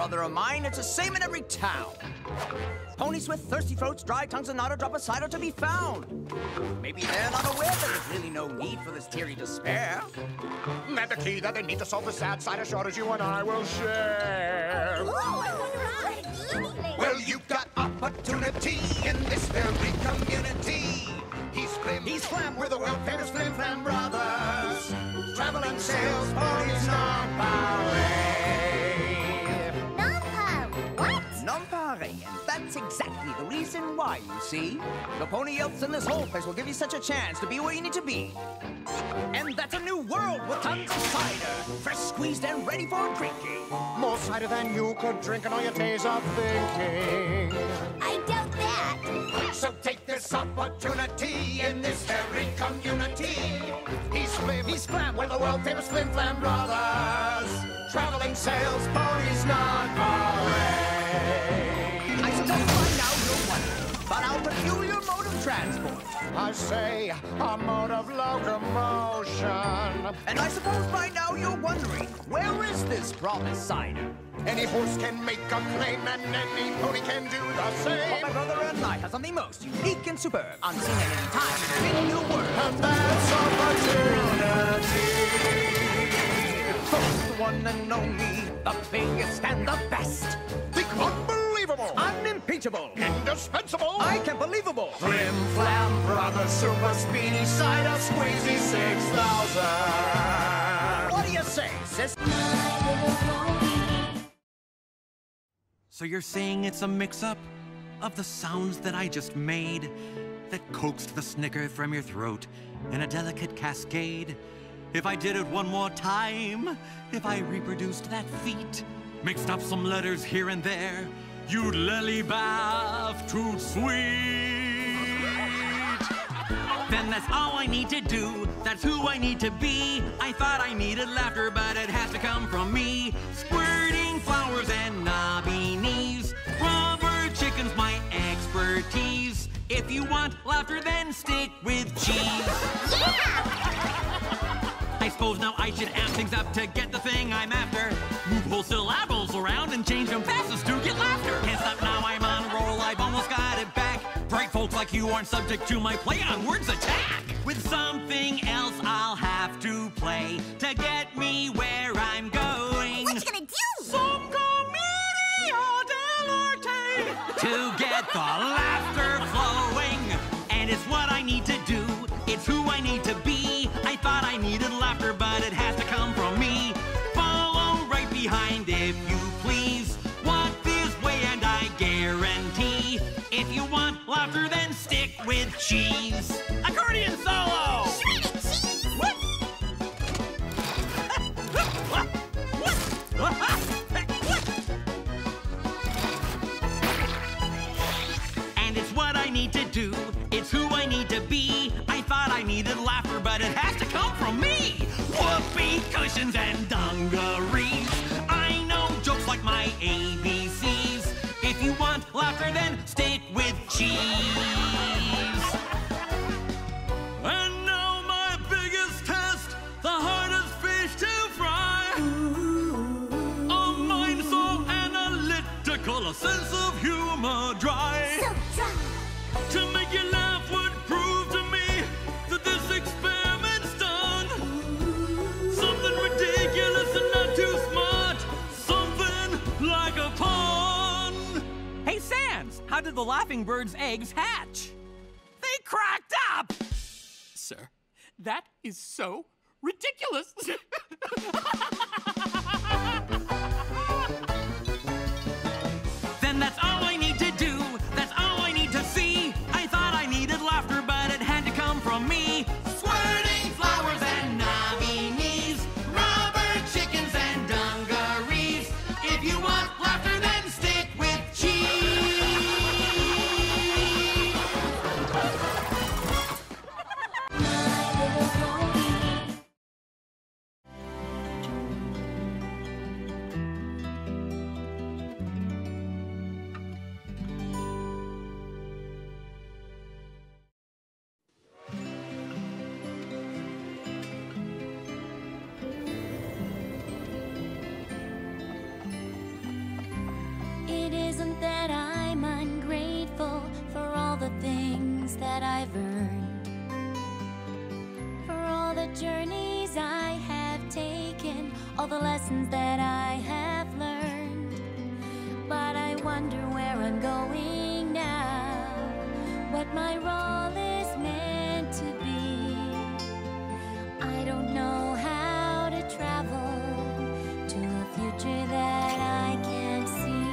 brother of mine. It's the same in every town. Ponies with thirsty throats, dry tongues, and not a drop of cider to be found. Maybe they're not aware that there's really no need for this teary despair. And the key that they need to solve the sad cider shortage you and I will share. Well, you've got opportunity in this very community. He's Flim. He's Flam. We're the world famous Flim Flam Brothers. Travel and sales for his What? Reason why, you see. The pony elves in this whole place will give you such a chance to be where you need to be. And that's a new world with tons of cider, fresh squeezed and ready for drinking. More cider than you could drink in all your days of thinking. I doubt that. So take this opportunity in this very community. He's Flim. He's Flam. We're the world famous Flim Flam Brothers. Traveling sales ponies not I transport. I say a mode of locomotion. And I suppose by now you're wondering, where is this promised cider? Any horse can make a claim and any pony can do the same. But my brother and I have something most unique and superb, unseen at any time in the new world. And that's opportunity. First, the one and only, the biggest and the best. The unbelievable. Unimpeachable. Indispensable. I can't believable. Flim Flam Speedy Cider Squeezy 6000. What do you say, sis? So you're saying it's a mix-up of the sounds that I just made that coaxed the snicker from your throat in a delicate cascade? If I did it one more time, if I reproduced that feat, mixed up some letters here and there, you'd lily-bath too sweet. Then that's all I need to do. That's who I need to be. I thought I needed laughter, but it has to come from me. Squirting flowers and knobby knees. Rubber chicken's my expertise. If you want laughter, then stick with cheese. Yeah! I suppose now I should amp things up to get the thing I'm after. Move whole syllables around and change them fastest like you aren't subject to my play on words attack. With something else I'll have to play to get me where I'm going. What you gonna do? Some commedia dell'arte to get the laughter flowing. And it's what I need to do. It's who I need to be. I thought I needed laughter, but it has to come from me. Follow right behind, if you with cheese. Accordion solo. Shred it, cheese! And it's what I need to do. It's who I need to be. I thought I needed laughter, but it has to come from me. Cushions and dungarees. I know jokes like my ABCs. If you want laughter, then cheese. And now my biggest test, the hardest fish to fry. A mind so analytical, a sense of humor dry. So dry. The laughing bird's eggs hatch? They cracked up! Sir, that is so ridiculous. my role is meant to be. I don't know how to travel to a future that I can't see.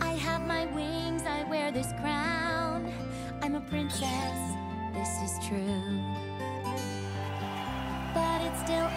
I have my wings, I wear this crown. I'm a princess, this is true. But it's still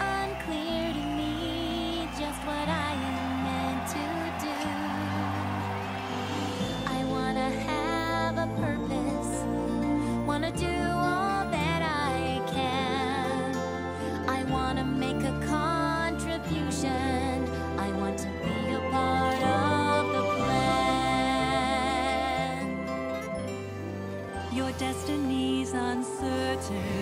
destiny's uncertain,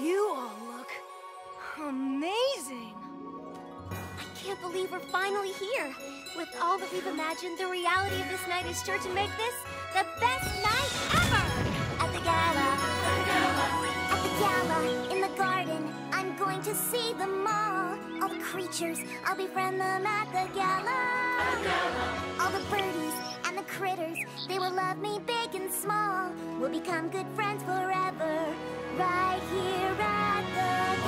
You all look amazing. I can't believe we're finally here. With all that we've imagined, the reality of this night is sure to make this the best night ever! At the gala. At the gala, in the garden, I'm going to see them all. All the creatures, I'll befriend them at the gala. All the birdies and the critters, they will love me big and small. We'll become good friends forever. Right here at the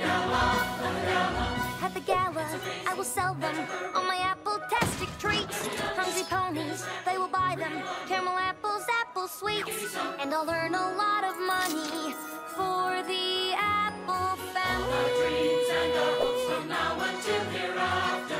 gala. At the gala, I will sell them all my apple-tastic treats. Hungry ponies, they will buy them. Caramel apples, apple sweets. And I'll earn a lot of money for the apple family. At the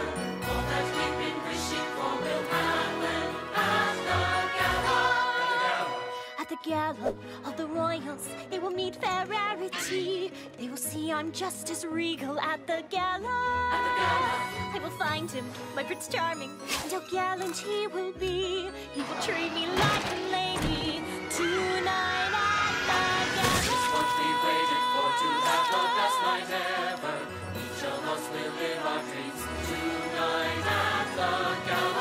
gala, all the royals, they will meet fair rarity. They will see I'm just as regal at the gala. At the gala. I will find him, my Prince Charming, and how gallant he will be. He will treat me like a lady tonight at the gala. what we waited for to have the best night ever. Each of us will live our dreams tonight at the gala.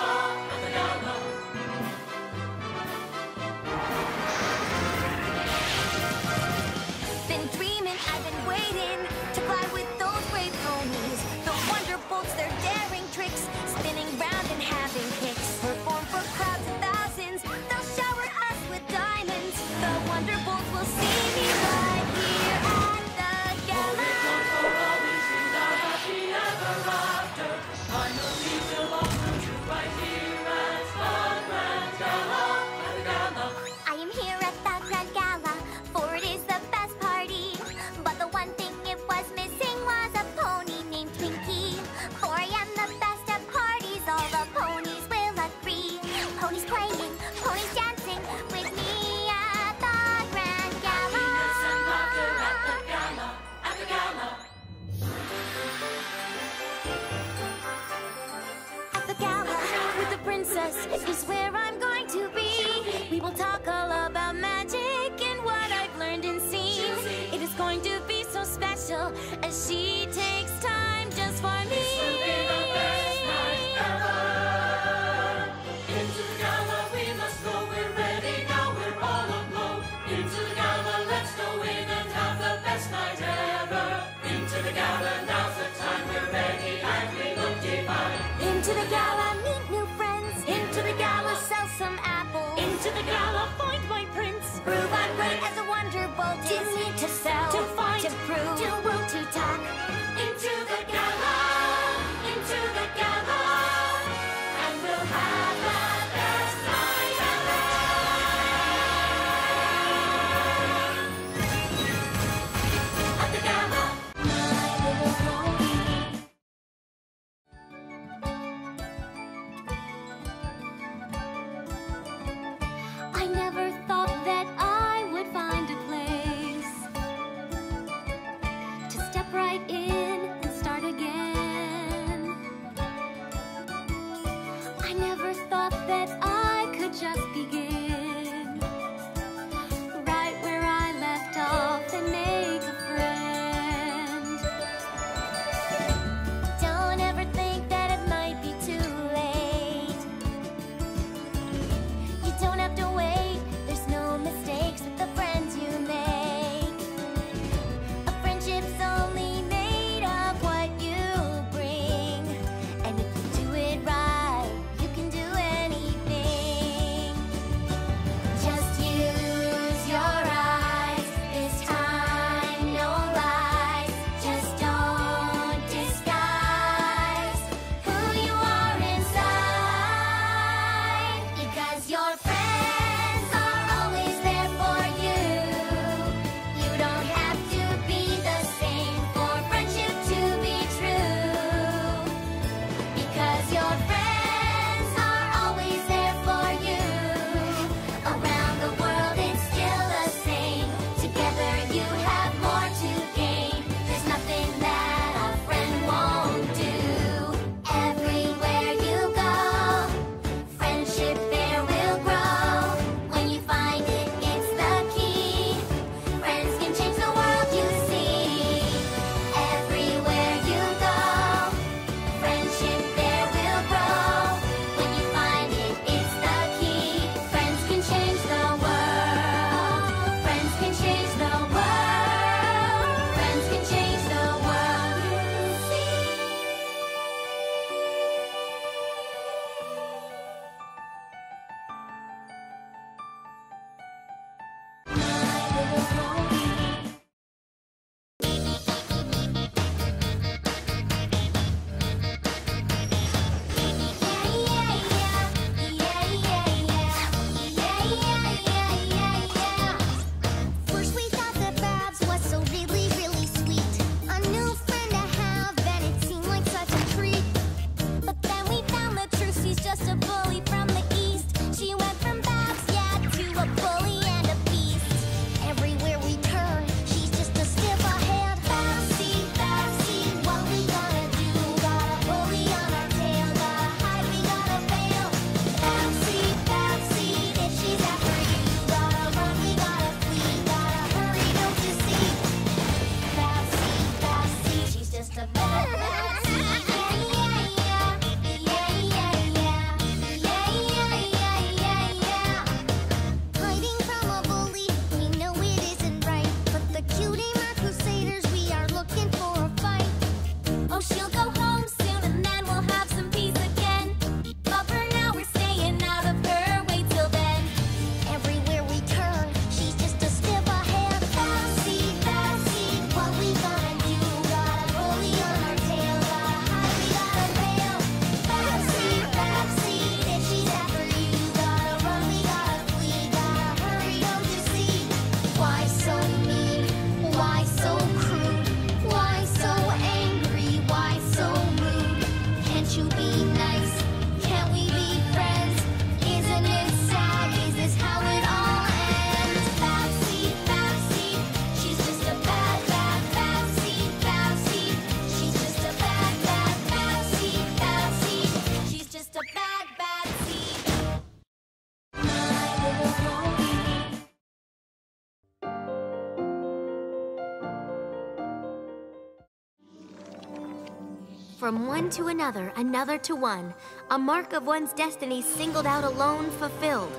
From one to another, another to one. A mark of one's destiny singled out alone, fulfilled.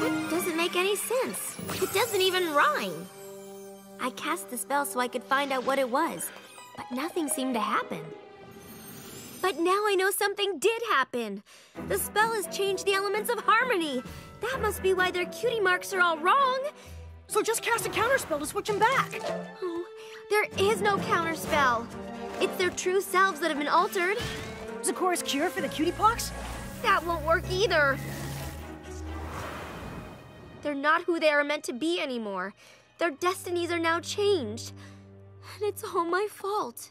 That doesn't make any sense. It doesn't even rhyme. I cast the spell so I could find out what it was, but nothing seemed to happen. But now I know something did happen. The spell has changed the elements of harmony. That must be why their cutie marks are all wrong. So just cast a counterspell to switch them back. Oh, there is no counterspell. It's their true selves that have been altered. Zecora's cure for the cutie pox? That won't work either. They're not who they are meant to be anymore. Their destinies are now changed. And it's all my fault.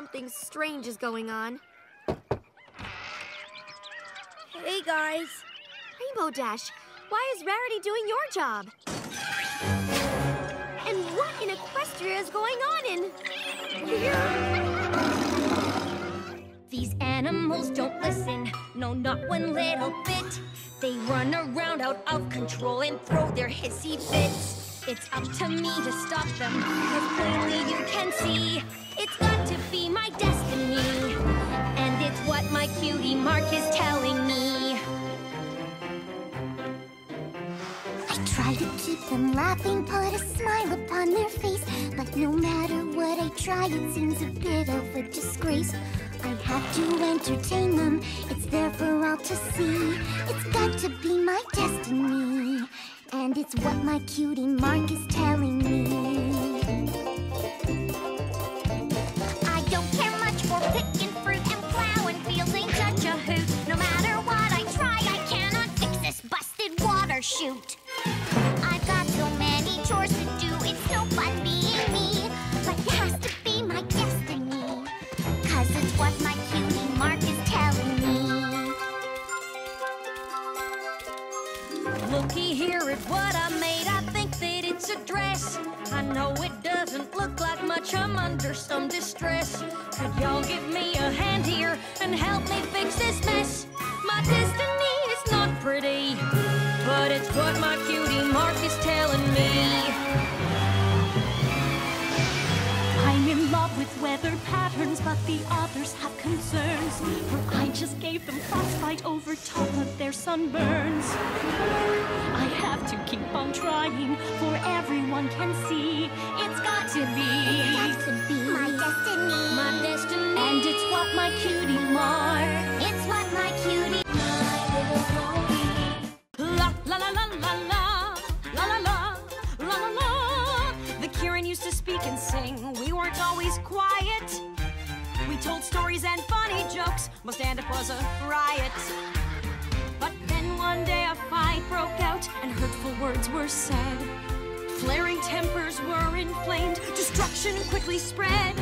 Something strange is going on. Hey, guys. Rainbow Dash, why is Rarity doing your job? And what in Equestria is going on in here? These animals don't listen, no, not one little bit. They run around out of control and throw their hissy fits. It's up to me to stop them, cause plainly you can see cutie mark is telling me. I try to keep them laughing, put a smile upon their face. But no matter what I try, it seems a bit of a disgrace. I have to entertain them, it's there for all to see. It's got to be my destiny, and it's what my cutie mark is telling me. I know it doesn't look like much. I'm under some distress. Could y'all give me a hand here and help me fix this mess? My destiny is not pretty, but it's what my cutie mark is telling me. Weather patterns, but the others have concerns. For I just gave them frostbite over top of their sunburns. I have to keep on trying, for everyone can see it's got to be. Got to be my destiny. My destiny. And it's what my cutie mark. It's what my cutie La la la la la la la sing. We weren't always quiet. We told stories and funny jokes. My stand-up was a riot. But then one day a fight broke out and hurtful words were said. Flaring tempers were inflamed. Destruction quickly spread.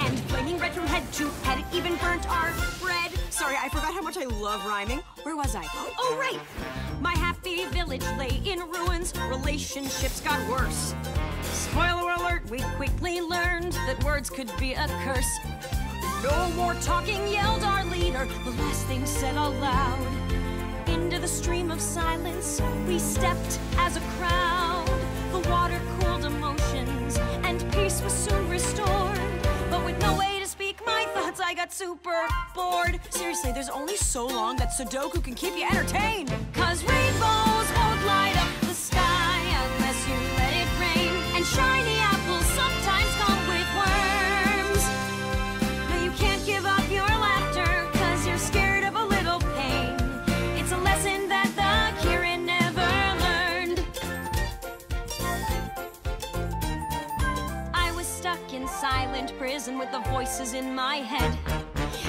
And flaming red from head to head, it even burnt our bread. Sorry, I forgot how much I love rhyming. Where was I? Oh, right! My happy village lay in ruins. Relationships got worse. Spoiler alert, we quickly learned that words could be a curse. No more talking, yelled our leader. The last thing said aloud. Into the stream of silence, we stepped as a crowd. The water cooled emotions, and peace was soon restored. But with no way to speak my thoughts, I got super bored. Seriously, there's only so long that Sudoku can keep you entertained. Cause rainbows won't light up in silent prison with the voices in my head.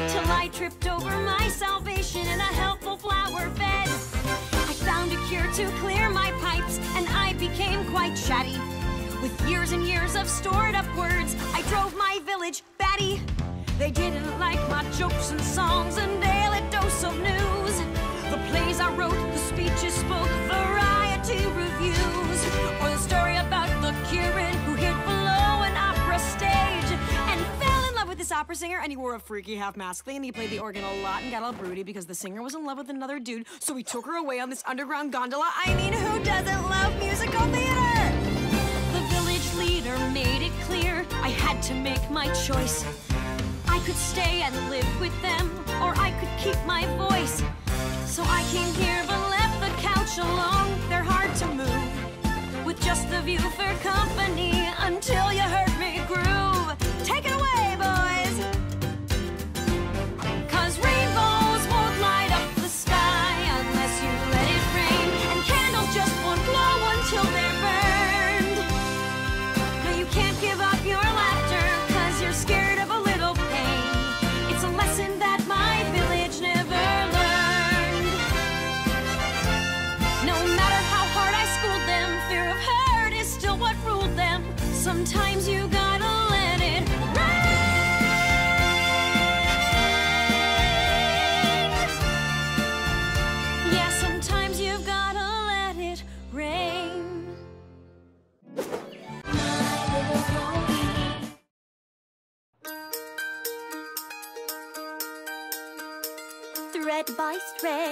Till I tripped over my salvation in a helpful flower bed. I found a cure to clear my pipes, and I became quite chatty. With years and years of stored up words, I drove my village batty. They didn't like my jokes and songs and daily dose of news. The plays I wrote, the speeches spoke, variety reviews. Or the story about the Kirin who this opera singer. And he wore a freaky half mask thing and he played the organ a lot and got all broody because the singer was in love with another dude. So he took her away on this underground gondola. I mean, who doesn't love musical theater? The village leader made it clear I had to make my choice. I could stay and live with them, or I could keep my voice. So I came here but left the couch alone. They're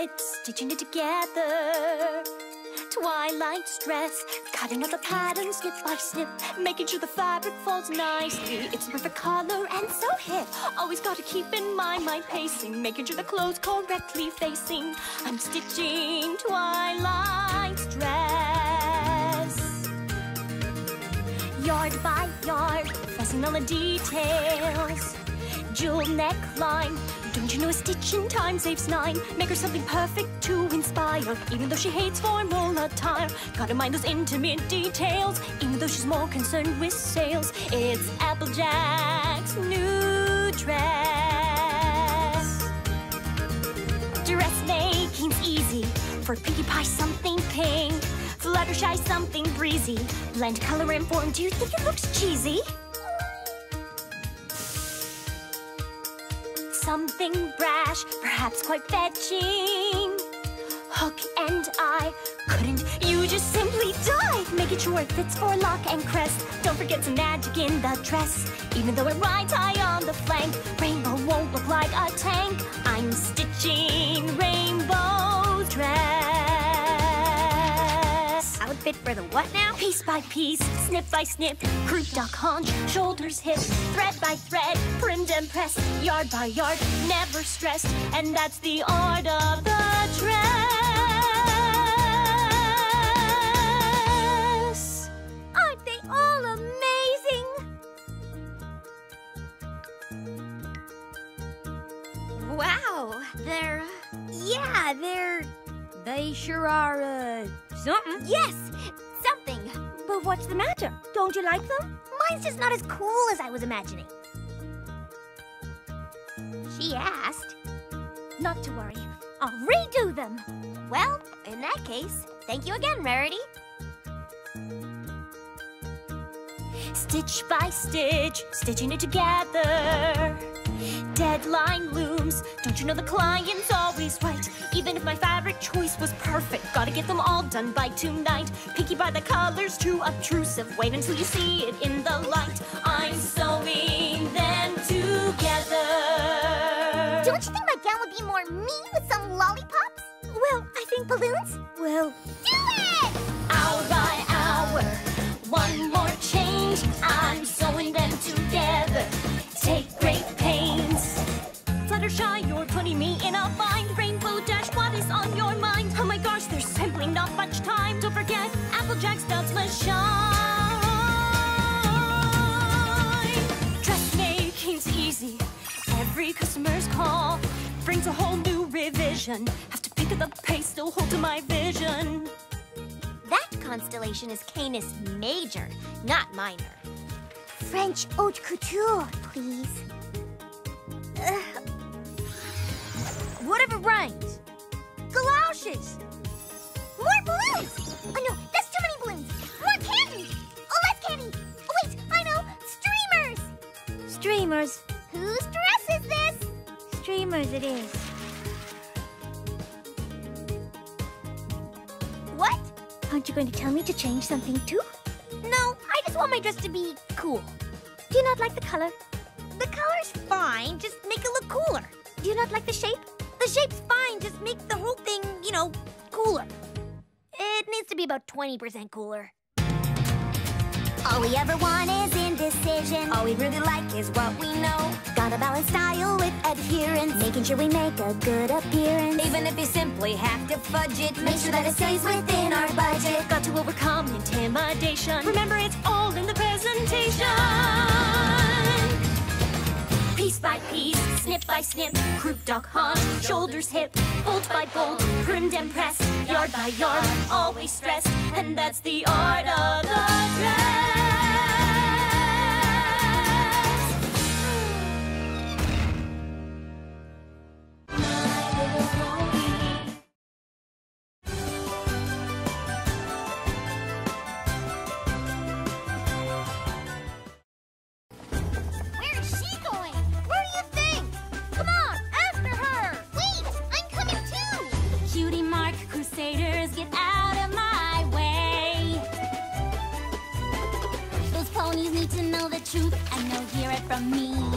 thread, stitching it together. Twilight dress, cutting out the pattern snip by snip, making sure the fabric falls nicely. It's the perfect color and so hip. Always gotta keep in mind my pacing, making sure the clothes correctly facing. I'm stitching Twilight's dress. Yard by yard, fussing on the details. Jewel neckline. Don't you know a stitch in time saves nine? Make her something perfect to inspire. Even though she hates formal attire, gotta mind those intimate details. Even though she's more concerned with sales, it's Applejack's new dress. Dressmaking's easy. For Pinkie Pie, something pink. Fluttershy, something breezy. Blend color and form. Do you think it looks cheesy? Something brash, perhaps quite fetching. Hook and I couldn't you just simply dive? Making sure it fits for lock and crest. Don't forget some magic in the dress. Even though it rides high on the flank, rainbow won't look like a tank. I'm stitching rainbow dress. Outfit for the what now? Piece by piece, snip by snip, croup, dock, haunch, shoulders, hips, thread by thread, primmed and pressed, yard by yard, never stressed, and that's the art of the dress. Aren't they all amazing? Wow, they're. Yeah, they're. They sure are, uh. Something. Yes, something. But what's the matter? Don't you like them? Mine's just not as cool as I was imagining. She asked. Not to worry. I'll redo them. Well, in that case, thank you again, Rarity. Stitch by stitch, stitching it together. Deadline looms. Don't you know the client's always right? Even if my fabric choice was perfect, gotta get them all done by tonight. Pinky by the colors, too obtrusive. Wait until you see it in the light. I'm sewing them together. Don't you think my gown would be more me with some lollipops? Well, I think balloons? Well, do it! Hour by hour, one more change. I'm sewing them together. Take great pains. Fluttershy, you're putting me in a bind. Rainbow Dash, what is on your mind? Oh my gosh, there's simply not much time. Don't forget, Applejack Studs must shine. Dressmaking's easy. Every customer's call brings a whole new revision. Have to pick up the pace, still hold to my vision. that constellation is Canis Major, not minor. French haute couture, please. Whatever rhymes. Galoshes! More balloons! Oh no, that's too many balloons! More candy! Oh, less candy! Oh wait, I know! Streamers! Streamers. Whose dress is this? Streamers it is. What? Aren't you going to tell me to change something too? No, I just want my dress to be cool. Do you not like the color? The color's fine, just make it look cooler. Do you not like the shape? The shape's fine, just make the whole thing, you know, cooler. It needs to be about 20% cooler. All we ever want is indecision. All we really like is what we know. Gotta balance style with adherence, making sure we make a good appearance. Even if you simply have to fudge it, make sure that it stays within our budget. Got to overcome intimidation. Remember, it's all in the presentation. Piece by piece, snip by snip, croup dock haunch, shoulders hip, bolt by bolt, primmed and pressed, yard by yard, always stressed, and that's the art of the dress. To know the truth and they'll hear it from me.